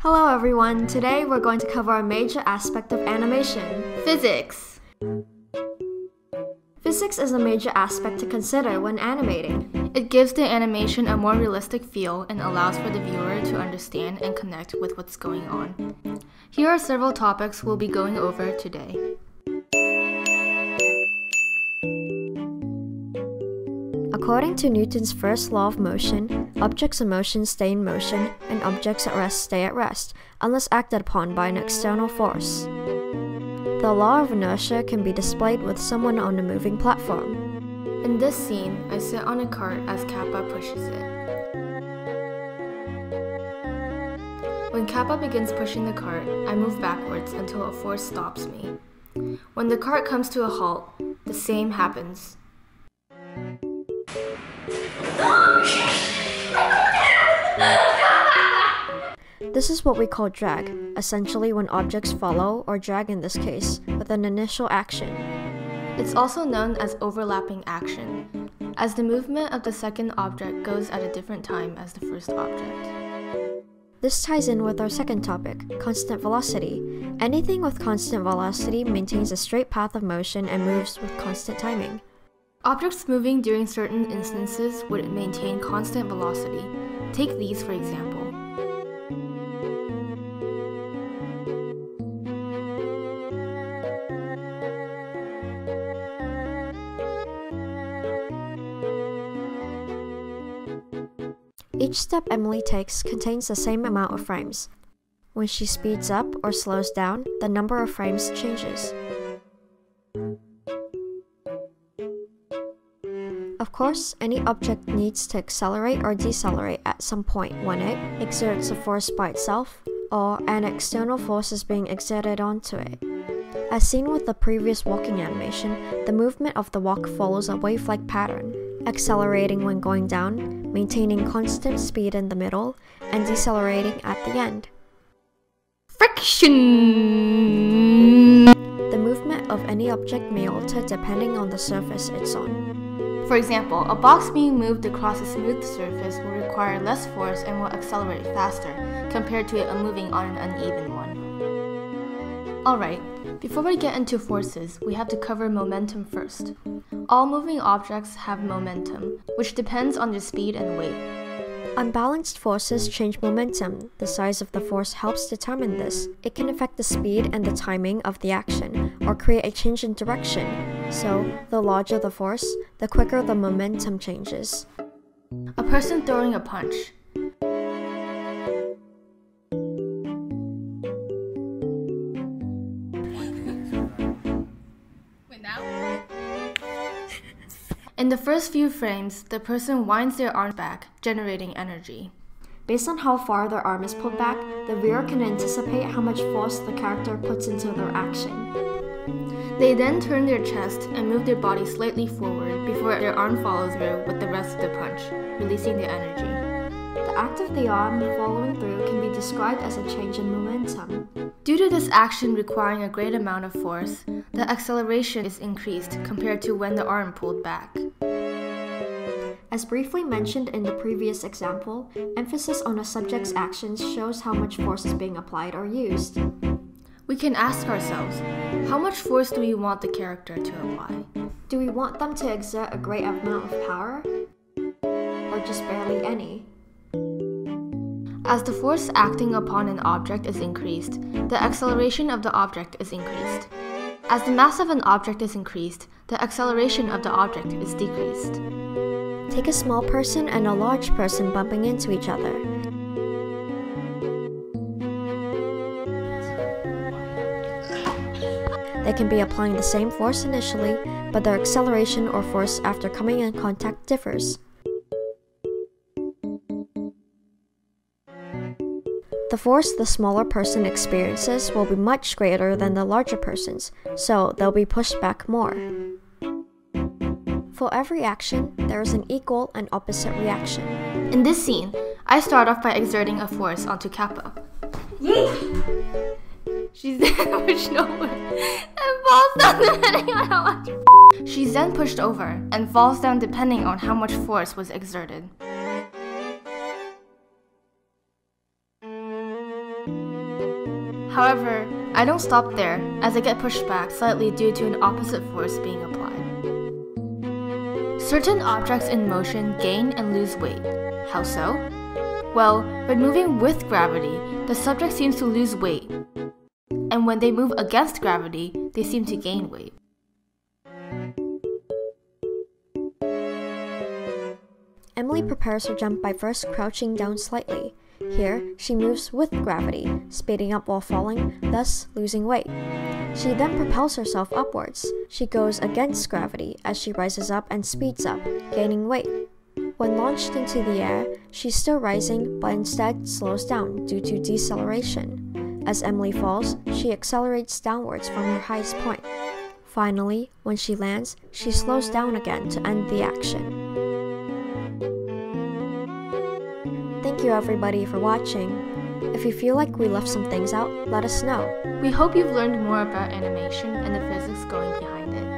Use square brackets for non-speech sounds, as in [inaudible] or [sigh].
Hello everyone, today we're going to cover a major aspect of animation physics. Physics is a major aspect to consider when animating. It gives the animation a more realistic feel and allows for the viewer to understand and connect with what's going on. Here are several topics we'll be going over today. According to Newton's first law of motion, objects in motion stay in motion and objects at rest stay at rest unless acted upon by an external force. The law of inertia can be displayed with someone on a moving platform. In this scene, I sit on a cart as Capa pushes it. When Capa begins pushing the cart, I move backwards until a force stops me. When the cart comes to a halt, the same happens. This is what we call drag, essentially when objects follow, or drag in this case, with an initial action. It's also known as overlapping action, as the movement of the second object goes at a different time as the first object. This ties in with our second topic, constant velocity. Anything with constant velocity maintains a straight path of motion and moves with constant timing. Objects moving during certain instances would maintain constant velocity. Take these for example. Each step Emily takes contains the same amount of frames. When she speeds up or slows down, the number of frames changes. Of course, any object needs to accelerate or decelerate at some point when it exerts a force by itself or an external force is being exerted onto it. As seen with the previous walking animation, the movement of the walk follows a wave-like pattern, accelerating when going down, maintaining constant speed in the middle, and decelerating at the end. Friction! The movement of any object may alter depending on the surface it's on. For example, a box being moved across a smooth surface will require less force and will accelerate faster compared to it moving on an uneven one. Alright, before we get into forces, we have to cover momentum first. All moving objects have momentum, which depends on their speed and weight. Unbalanced forces change momentum. The size of the force helps determine this. It can affect the speed and the timing of the action, or create a change in direction. So, the larger the force, the quicker the momentum changes. A person throwing a punch. In the first few frames, the person winds their arm back, generating energy. Based on how far their arm is pulled back, the viewer can anticipate how much force the character puts into their action. They then turn their chest and move their body slightly forward before their arm follows through with the rest of the punch, releasing the energy. The act of the arm following through can be described as a change in momentum. Due to this action requiring a great amount of force, the acceleration is increased compared to when the arm pulled back. As briefly mentioned in the previous example, emphasis on a subject's actions shows how much force is being applied or used. We can ask ourselves, how much force do we want the character to apply? Do we want them to exert a great amount of power? Or just barely any? As the force acting upon an object is increased, the acceleration of the object is increased. As the mass of an object is increased, the acceleration of the object is decreased. Take a small person and a large person bumping into each other. They can be applying the same force initially, but their acceleration or force after coming in contact differs. The force the smaller person experiences will be much greater than the larger person's, so they'll be pushed back more. For every action, there is an equal and opposite reaction. In this scene, I start off by exerting a force onto Capa. [laughs] She's then [laughs] pushed over and falls down depending on how much. She's then pushed over and falls down depending on how much force was exerted. However, I don't stop there as I get pushed back slightly due to an opposite force being applied. Certain objects in motion gain and lose weight. How so? Well, when moving with gravity, the subject seems to lose weight, and when they move against gravity, they seem to gain weight. Emily prepares her jump by first crouching down slightly. Here, she moves with gravity, speeding up while falling, thus losing weight. She then propels herself upwards. She goes against gravity as she rises up and speeds up, gaining weight. When launched into the air, she's still rising but instead slows down due to deceleration. As Emily falls, she accelerates downwards from her highest point. Finally, when she lands, she slows down again to end the action. Thank you everybody for watching. If you feel like we left some things out, let us know. We hope you've learned more about animation and the physics going behind it.